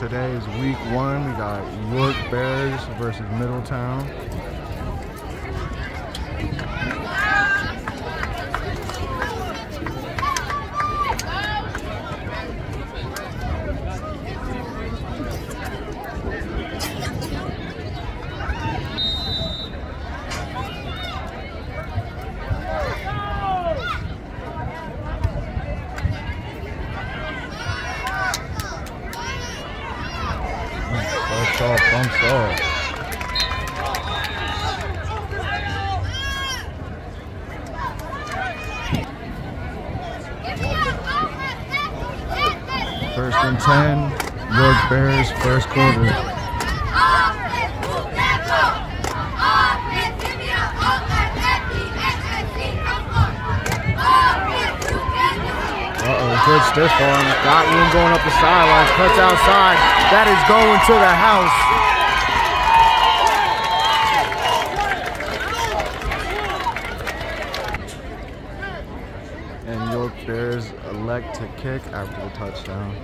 today is week one. We got York Bears versus Middletown. And 10, York Bears, first quarter. Good stiff arm. Got room going up the sideline. Cuts outside. That is going to the house. And York Bears elect to kick after the touchdown.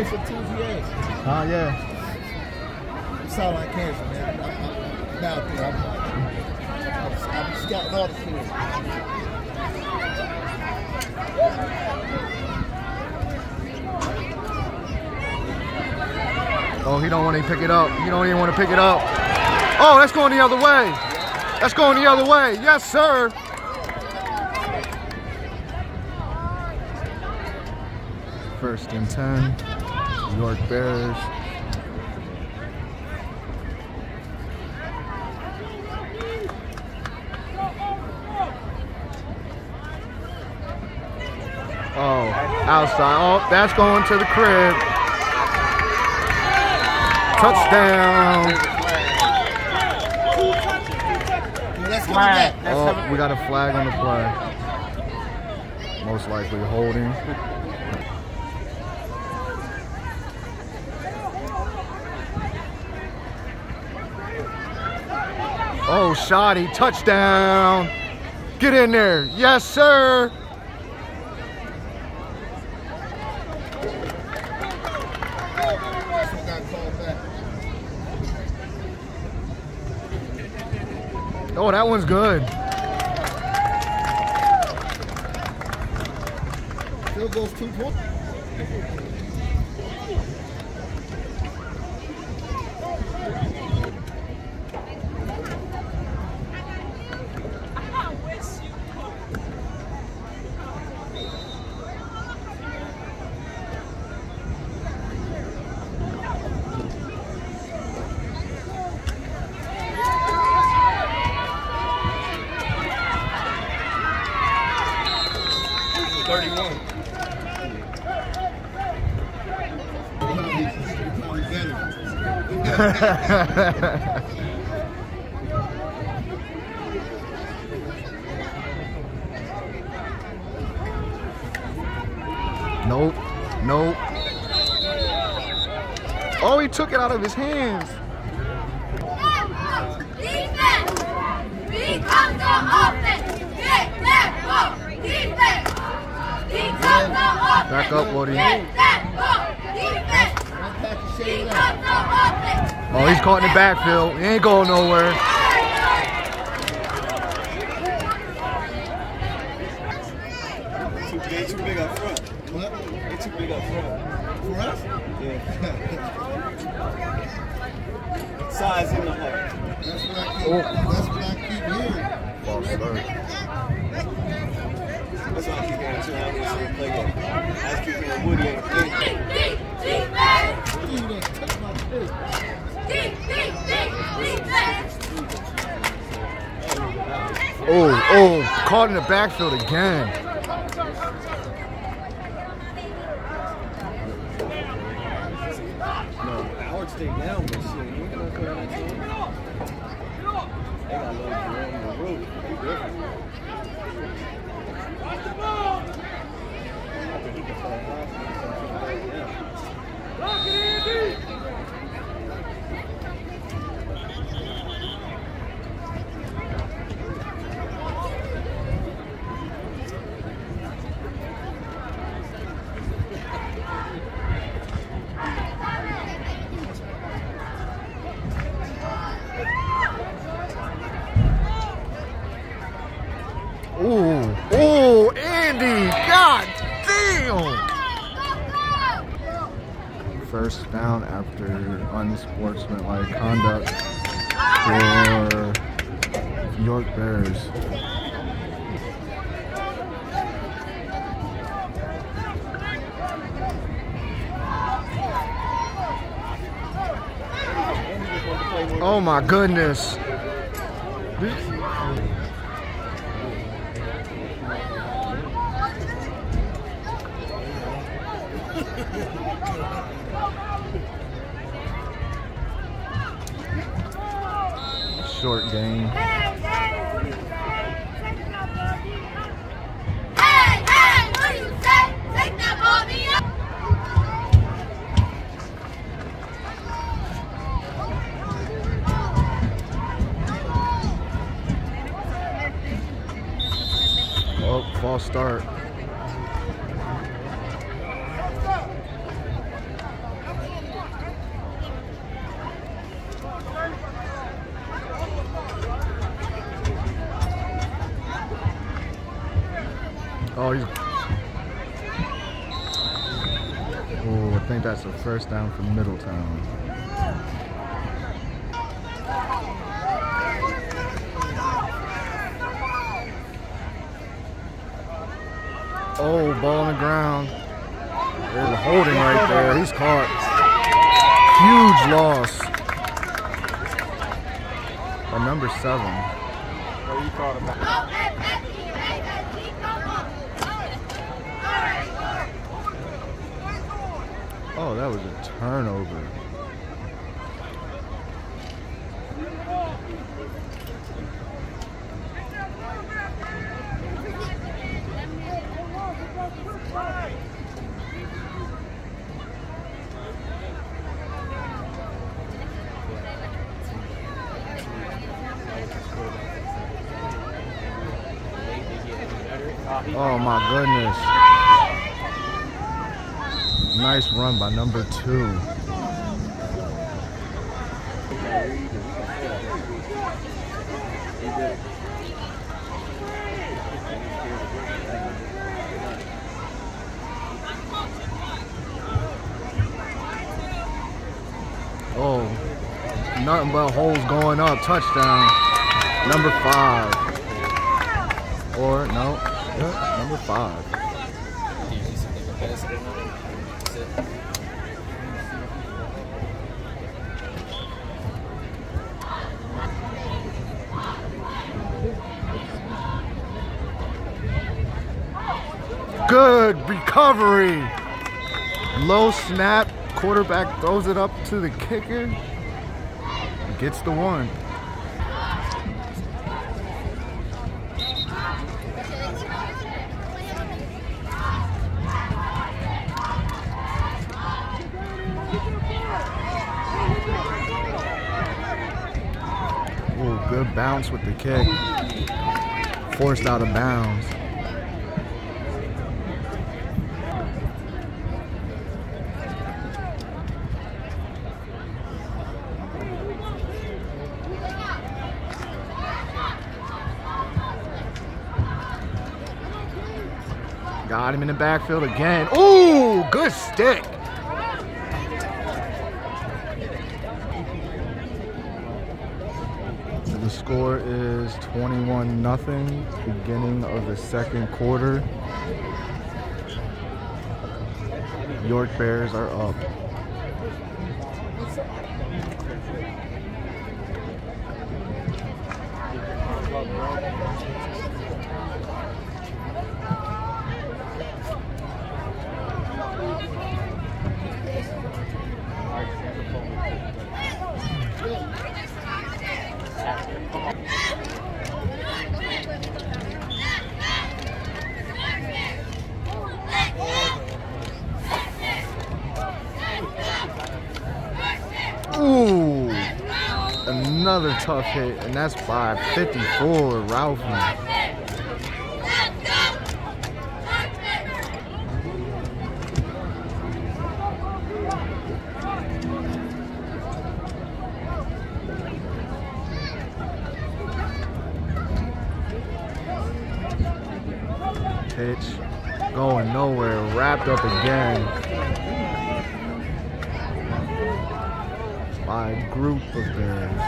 It's a TGA. Oh, ah, yeah. You sound like cancer, man. I'm, I'm, out. I'm, I'm, I'm scouting all the. Oh, he don't want to pick it up. He don't even want to pick it up. Oh, that's going the other way. That's going the other way. Yes, sir. First and 10, York Bears. Oh, outside. Oh, that's going to the crib. Touchdown. Yeah, that's coming back. Oh, we got a flag on the play. Most likely holding. Oh, shoddy, touchdown. Get in there. Yes, sir. That's what got called back. Oh, that one's good. Field goes two points. nope. Nope. Oh, he took it out of his hands. Defense! Become the! Get that ball! Defense! Become the offense! Back up, Woody. Get that ball! Defense! Become the offense! Oh, he's caught in the backfield. He ain't going nowhere. Too, they too big up front. What? They too big up front. For us? Yeah. Size in the heart. That's what I keep, Oh. that's what I keep hearing. False start. That's why I keep hearing too. I don't see play that. I keep hearing Woody on the. Defense! You done touch my face. Oh, oh, caught in the backfield again. No, Howard stayed down, but shit, he ain't gonna play that team. They got little Jerome on the roof. They different. I think he can play half. Yeah. first down after unsportsmanlike conduct for York Bears. Oh my goodness. Short game. First down for Middletown. Oh, ball on the ground. There's a holding right there. He's caught. Huge loss. By number seven. What you thought about Oh, hey, hey, hey, hey, come on. All right. Oh, that was a turnover. Oh my goodness. Nice run by number two. Oh, nothing but holes going up. Touchdown. Number five. Or, no, yeah, number five. Good recovery. Low snap. Quarterback throws it up to the kicker. Gets the one. Ooh, good bounce with the kick. Forced out of bounds. Got him in the backfield again. Ooh, good stick. The score is 21 nothing. beginning of the second quarter. York Bears are up. Ooh, another tough hit, and that's by 54, Ralph. Pitch going nowhere, wrapped up again. By group of Bears.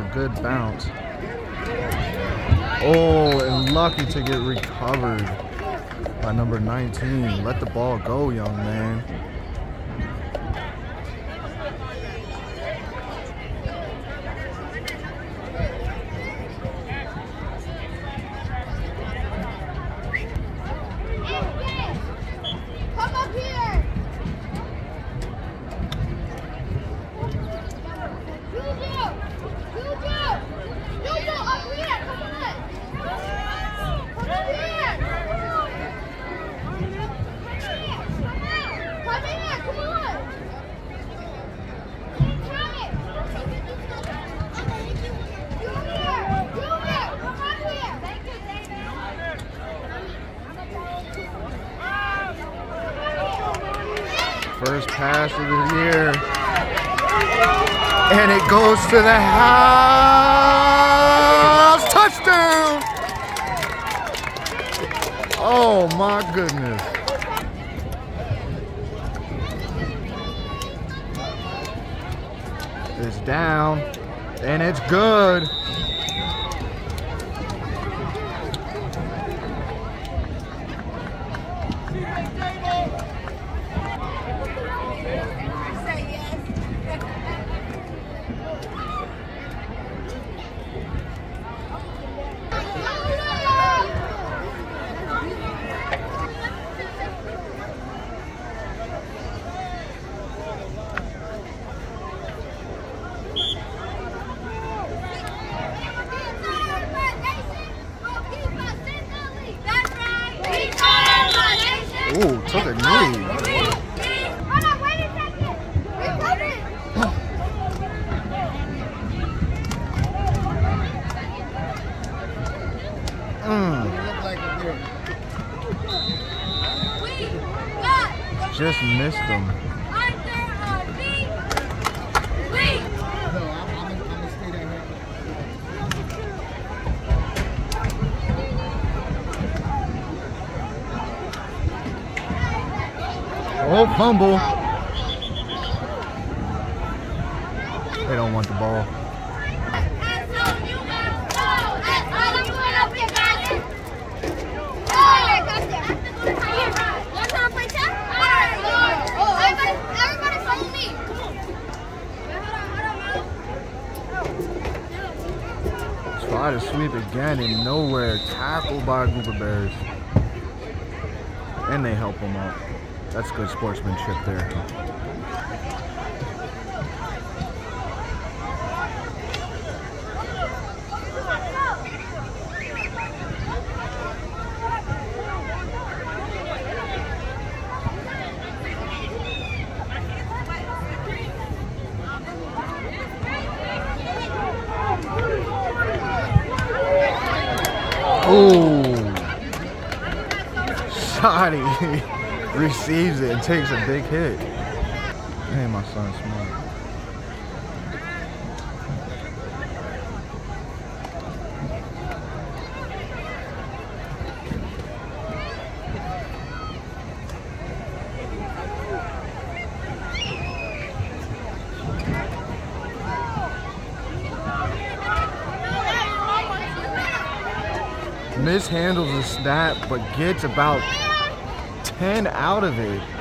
A good bounce. Oh, and lucky to get recovered by number 19. Let the ball go, young man. Come up here. Juju! Juju! Juju, up here! Come on! Come up here! Come here! Come here! Come on! Try it! Junior! Junior! Come up here! Thank you, David! First pass of the year. And it goes to the house. Touchdown! Oh my goodness. It's down. And it's good. Ooh, took a knee. Hold on, wait a second. Recover. Mm, Look like a deer. We got just missed him. under our feet. We No, I'm, I'm, I'm gonna stay down here. Oh, fumble. They don't want the ball. And so you gotta go. That's all I'm doing up here, guys. Oh, come there. You want to play tag? All right. Oh, everybody, everybody follow me. Come on. Wait, hold on, hold on, Try to sweep again and nowhere. Tackled by a group of Bears. And they help him out. That's good sportsmanship there. Ooh. Shoddy receives it and takes a big hit. Hey, my son's smart. Mishandles the snap, but gets about 10 out of it.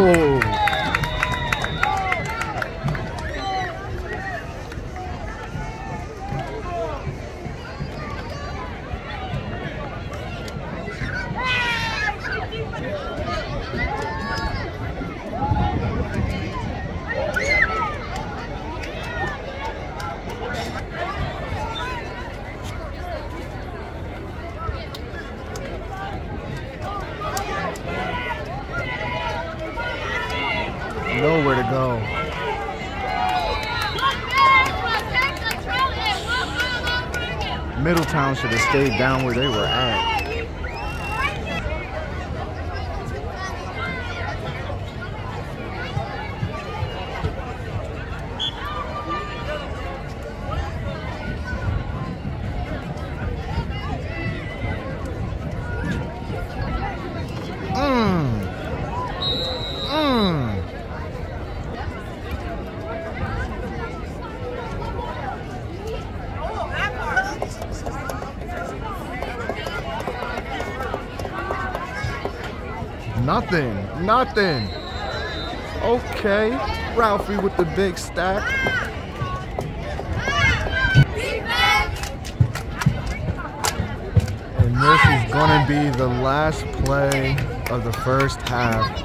Oh. Nowhere to go. Middletown should have stayed down where they were at. Nothing. Nothing. Okay. Ralphie with the big stack. And this is going to be the last play of the first half.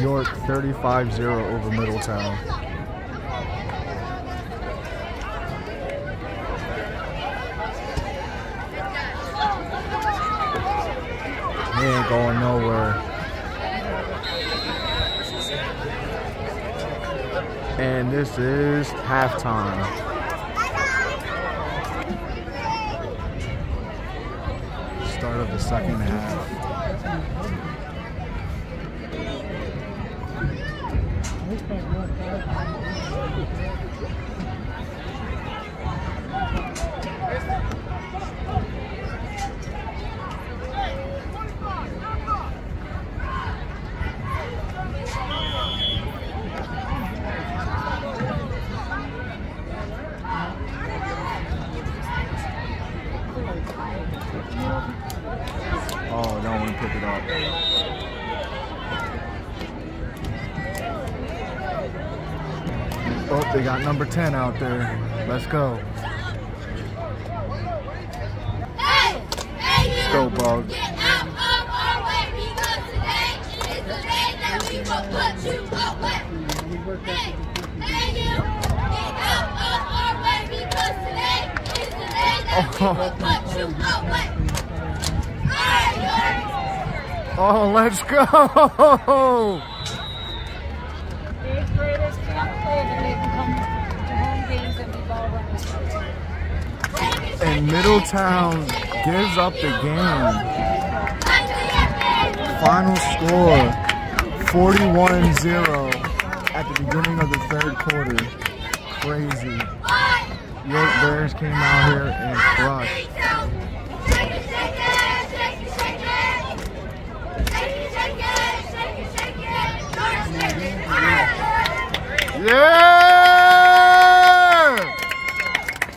York 35 0 over Middletown. Ain't going nowhere. And this is halftime. Start of the second half. Oh, no one pick it up. Oh, they got number 10 out there. Let's go. Go, Bugs. Get out of our way because today is the day that oh. we will put you away. Hey, hey, you. Get out of Oh, let's go. And. And Middletown gives up the game. Final score 41 0 at the beginning of the third quarter. Crazy. York Bears came out here and crushed. Yeah!